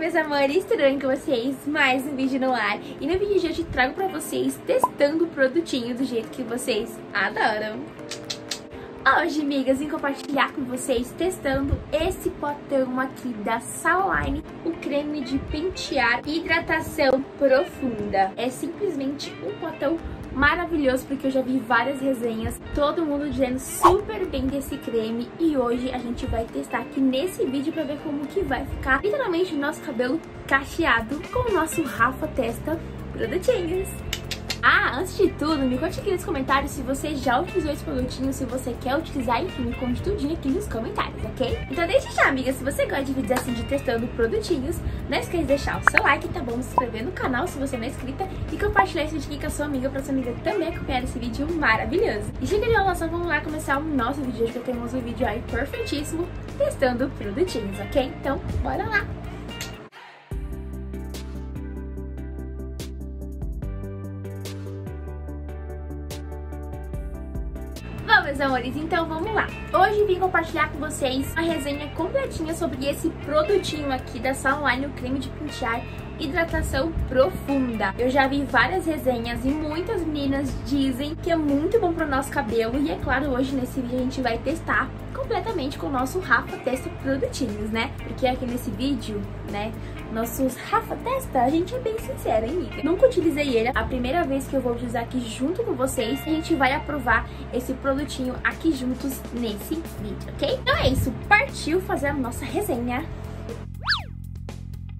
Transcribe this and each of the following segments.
meus amores, tudo bem com vocês? Mais um vídeo no ar E no vídeo de hoje trago pra vocês testando o produtinho do jeito que vocês adoram Hoje, amigas, vim compartilhar com vocês testando esse potão aqui da Saline, o creme de pentear hidratação profunda. É simplesmente um potão maravilhoso porque eu já vi várias resenhas, todo mundo dizendo super bem desse creme e hoje a gente vai testar aqui nesse vídeo pra ver como que vai ficar literalmente o nosso cabelo cacheado com o nosso Rafa Testa produtinhos. Ah, antes de tudo, me conte aqui nos comentários se você já utilizou esse produtinho, se você quer utilizar, enfim, me conte tudinho aqui nos comentários, ok? Então deixa já, amiga, se você gosta de vídeos assim de testando produtinhos, não esqueça de deixar o seu like, tá bom? Se inscrever no canal se você não é inscrita e compartilhar esse vídeo aqui com a sua amiga pra sua amiga também acompanhar esse vídeo maravilhoso. E chega de enrolação, vamos lá começar o nosso vídeo hoje, que temos um vídeo aí perfeitíssimo testando produtinhos, ok? Então, bora lá! Bom, meus amores, então vamos lá. Hoje vim compartilhar com vocês uma resenha completinha sobre esse produtinho aqui da Sunline, o creme de pentear hidratação profunda. Eu já vi várias resenhas e muitas meninas dizem que é muito bom para o nosso cabelo e é claro, hoje nesse vídeo a gente vai testar completamente com o nosso Rafa Testa produtinhos, né? Porque aqui nesse vídeo, né, nossos Rafa Testa, a gente é bem sincera, hein, amiga? Nunca utilizei ele, a primeira vez que eu vou utilizar aqui junto com vocês, a gente vai aprovar esse produtinho aqui juntos nesse vídeo, ok? Então é isso, partiu fazer a nossa resenha.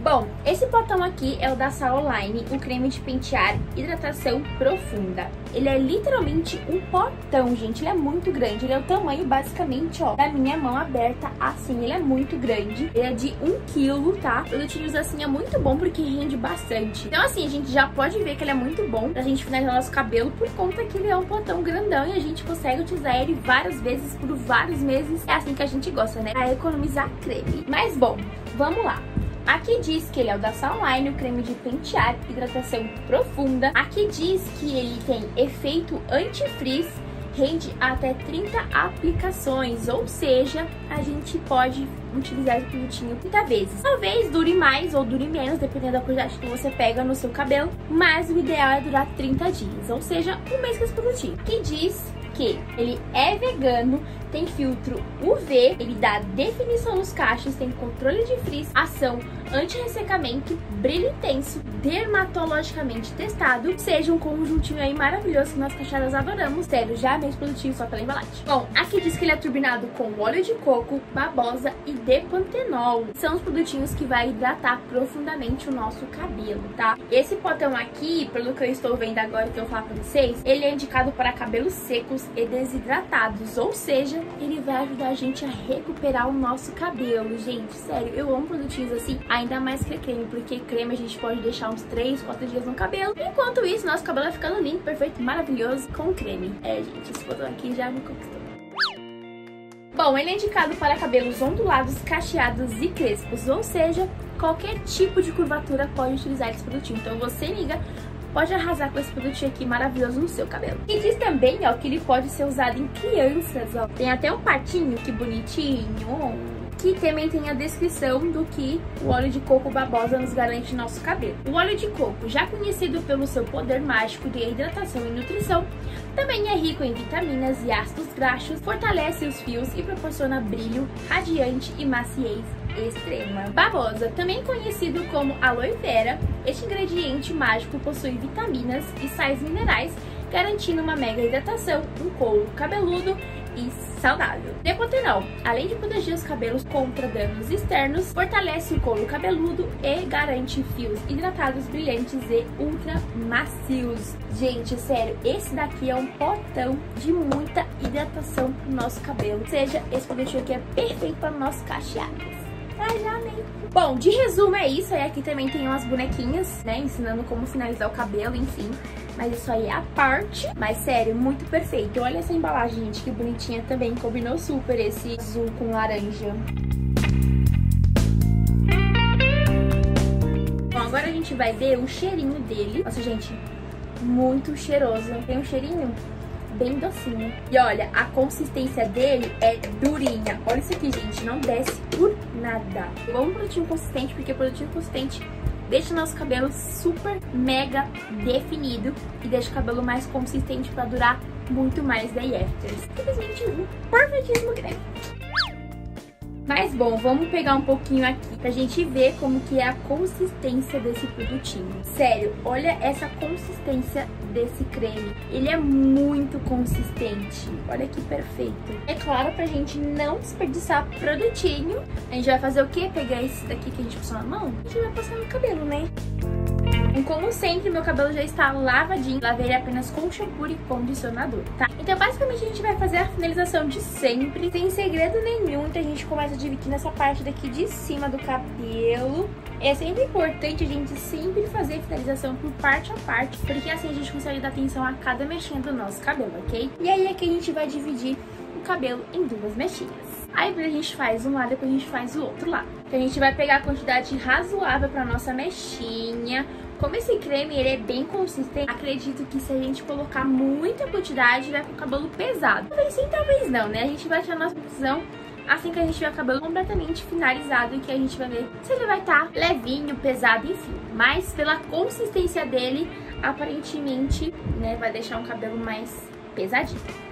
Bom, esse potão aqui é o da Saoline, o creme de pentear hidratação profunda. Ele é literalmente um potão, gente, ele é muito grande, ele é o tamanho basicamente, ó, da minha mão aberta assim, ele é muito grande. Ele é de 1 quilo, tá? Produtinhos assim é muito bom porque rende bastante. Então assim, a gente já pode ver que ele é muito bom pra gente finalizar nosso cabelo por conta que ele é um potão grandão e a gente consegue utilizar ele várias vezes por vários meses. É assim que a gente gosta, né? Pra economizar creme. Mas bom, vamos lá. Aqui diz que ele é o da Sunline, o creme de pentear, hidratação profunda. Aqui diz que ele tem efeito anti-frizz, rende até 30 aplicações, ou seja, a gente pode utilizar esse produtinho 30 vezes. Talvez dure mais ou dure menos, dependendo da quantidade que você pega no seu cabelo, mas o ideal é durar 30 dias, ou seja, um mês com esse produtinho. Aqui diz que ele é vegano, tem filtro UV, ele dá definição nos cachos, tem controle de frizz, ação anti-ressecamento, brilho intenso, dermatologicamente testado, seja um conjuntinho aí maravilhoso que nós cachadas adoramos. Sério, já amei esse produtinho só pela embalagem. Bom, aqui diz que ele é turbinado com óleo de coco, babosa e depantenol. São os produtinhos que vai hidratar profundamente o nosso cabelo, tá? Esse potão aqui, pelo que eu estou vendo agora que eu vou falar pra vocês, ele é indicado para cabelos secos e desidratados, ou seja, ele vai ajudar a gente a recuperar o nosso cabelo, gente. Sério, eu amo produtinhos assim, ainda mais que creme, porque creme a gente pode deixar uns 3, 4 dias no cabelo. Enquanto isso, nosso cabelo vai ficando limpo, perfeito, maravilhoso com creme. É, gente, esse botão aqui já me conquistou. Bom, ele é indicado para cabelos ondulados, cacheados e crespos, ou seja, qualquer tipo de curvatura pode utilizar esse produtinho. Então você, amiga, pode arrasar com esse produtinho aqui maravilhoso no seu cabelo. E diz também, ó, que ele pode ser usado em crianças, ó. Tem até um patinho, que bonitinho, que também tem a descrição do que o óleo de coco babosa nos garante no nosso cabelo. O óleo de coco, já conhecido pelo seu poder mágico de hidratação e nutrição, também é rico em vitaminas e ácidos graxos, fortalece os fios e proporciona brilho radiante e maciez extrema. Babosa, também conhecido como aloe vera, este ingrediente mágico possui vitaminas e sais minerais, garantindo uma mega hidratação, um couro cabeludo e saudável. Decotenol, além de proteger os cabelos contra danos externos, fortalece o couro cabeludo e garante fios hidratados, brilhantes e ultra macios. Gente, sério, esse daqui é um potão de muita hidratação pro nosso cabelo. Ou seja, esse produtinho aqui é perfeito para o nosso cacheado. Já. Bom, de resumo é isso. Aí aqui também tem umas bonequinhas, né? Ensinando como finalizar o cabelo, enfim. Mas isso aí é a parte. Mas sério, muito perfeito. Olha essa embalagem, gente, que bonitinha também. Combinou super esse azul com laranja. Bom, agora a gente vai ver o cheirinho dele. Nossa, gente, muito cheiroso. Tem um cheirinho bem docinho. E olha, a consistência dele é durinha. Olha isso aqui, gente, não desce por nada. Eu amo produtinho consistente, porque produtinho consistente deixa nosso cabelo super mega definido e deixa o cabelo mais consistente para durar muito mais day after. Simplesmente um perfeitíssimo creme. Mas bom, vamos pegar um pouquinho aqui pra gente ver como que é a consistência desse produtinho. Sério, olha essa consistência desse creme. Ele é muito consistente. Olha que perfeito. É claro, pra gente não desperdiçar produtinho, a gente vai fazer o quê? Pegar esse daqui que a gente passou na mão? A gente vai passar no cabelo, né? Como sempre, meu cabelo já está lavadinho. Lavei ele apenas com shampoo e condicionador, tá? Então, basicamente, a gente vai fazer a finalização de sempre, sem segredo nenhum. Então, a gente começa dividindo essa parte daqui de cima do cabelo. É sempre importante a gente sempre fazer a finalização por parte a parte, porque assim a gente consegue dar atenção a cada mechinha do nosso cabelo, ok? E aí aqui a gente vai dividir o cabelo em duas mechinhas. Aí a gente faz um lado, depois a gente faz o outro lado. Então a gente vai pegar a quantidade razoável para nossa mechinha, como esse creme ele é bem consistente, acredito que se a gente colocar muita quantidade, vai ficar o cabelo pesado. Talvez sim, talvez não, né? A gente vai tirar nossa decisão assim que a gente tiver o cabelo completamente finalizado e que a gente vai ver se ele vai estar tá levinho, pesado, enfim. Mas pela consistência dele, aparentemente, né, vai deixar um cabelo mais pesadinho.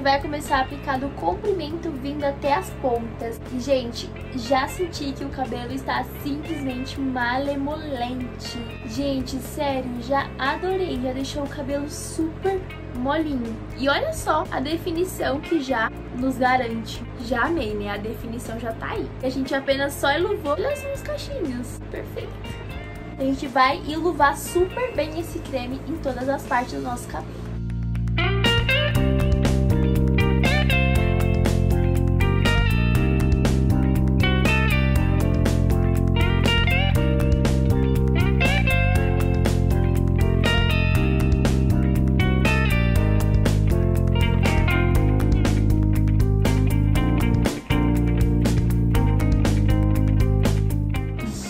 Gente vai começar a aplicar do comprimento vindo até as pontas. Gente, já senti que o cabelo está simplesmente malemolente. Gente, sério, já adorei. Já deixou o cabelo super molinho. E olha só a definição que já nos garante. Já amei, né? A definição já tá aí. A gente apenas só iluvou. Olha só os cachinhos. Perfeito. A gente vai iluvar super bem esse creme em todas as partes do nosso cabelo.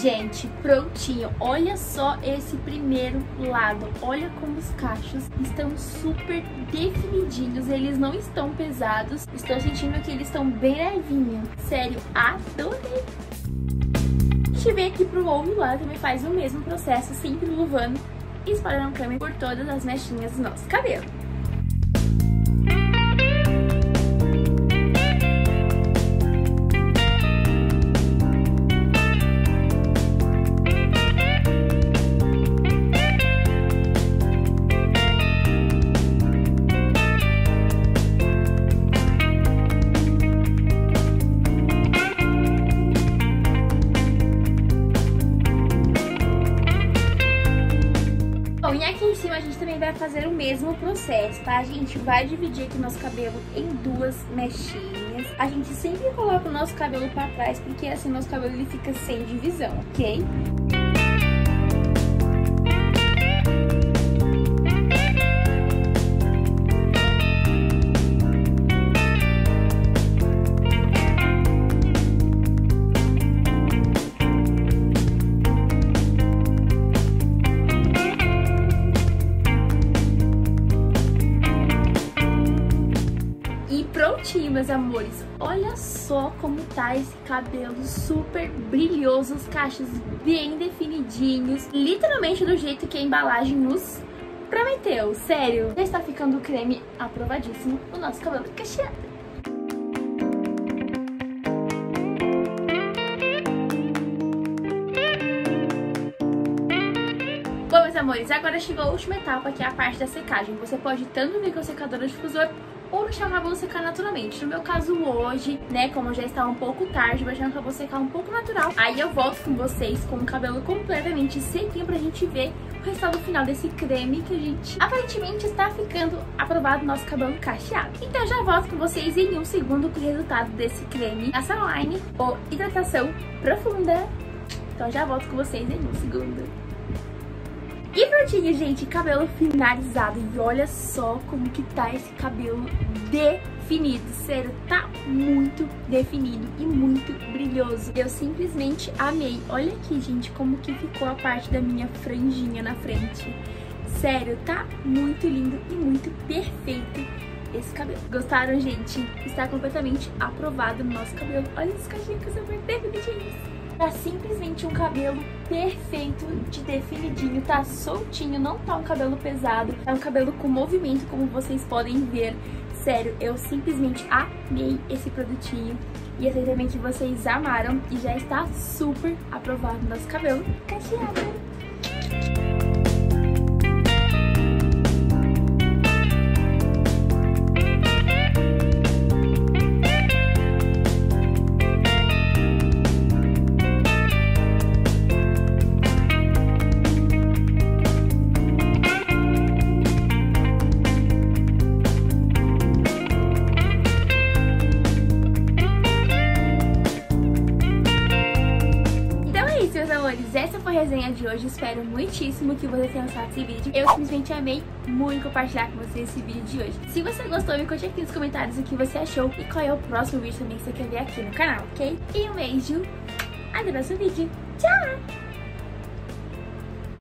Gente, prontinho. Olha só esse primeiro lado. Olha como os cachos estão super definidinhos. Eles não estão pesados. Estou sentindo que eles estão bem levinhos. Sério, adorei. A gente vem aqui pro outro lado também faz o mesmo processo, sempre luvando e espalhando creme por todas as mechinhas do nosso cabelo. Fazer o mesmo processo, tá? A gente vai dividir aqui o nosso cabelo em duas mechinhas. A gente sempre coloca o nosso cabelo pra trás, porque assim nosso cabelo ele fica sem divisão, ok? Prontinho, meus amores. Olha só como tá esse cabelo super brilhoso, os cachos bem definidinhos. Literalmente do jeito que a embalagem nos prometeu. Sério, já está ficando o creme aprovadíssimo o nosso cabelo cacheado. Bom, meus amores, agora chegou a última etapa, que é a parte da secagem. Você pode tanto vir com secador difusor ou deixar o cabelo secar naturalmente. No meu caso hoje, né, como já está um pouco tarde, vou deixar o cabelo secar um pouco natural. Aí eu volto com vocês com o cabelo completamente sequinho pra gente ver o resultado final desse creme que a gente aparentemente está ficando aprovado no nosso cabelo cacheado. Então já volto com vocês em um segundo com o resultado desse creme da Sunline ou hidratação profunda. Então já volto com vocês em um segundo. E prontinho, gente, cabelo finalizado. E olha só como que tá esse cabelo definido. Sério, tá muito definido e muito brilhoso. Eu simplesmente amei. Olha aqui, gente, como que ficou a parte da minha franjinha na frente. Sério, tá muito lindo e muito perfeito esse cabelo. Gostaram, gente? Está completamente aprovado no nosso cabelo. Olha esses cachecos super bonitinhos. Tá simplesmente um cabelo perfeito de definidinho, tá soltinho, não tá um cabelo pesado, é um cabelo com movimento, como vocês podem ver. Sério, eu simplesmente amei esse produtinho e eu sei também que vocês amaram e já está super aprovado no nosso cabelo cacheado. Essa foi a resenha de hoje. Espero muitíssimo que vocês tenham gostado desse vídeo. Eu simplesmente amei muito compartilhar com vocês esse vídeo de hoje. Se você gostou, me conte aqui nos comentários o que você achou e qual é o próximo vídeo também que você quer ver aqui no canal, ok? E um beijo, até o próximo vídeo. Tchau!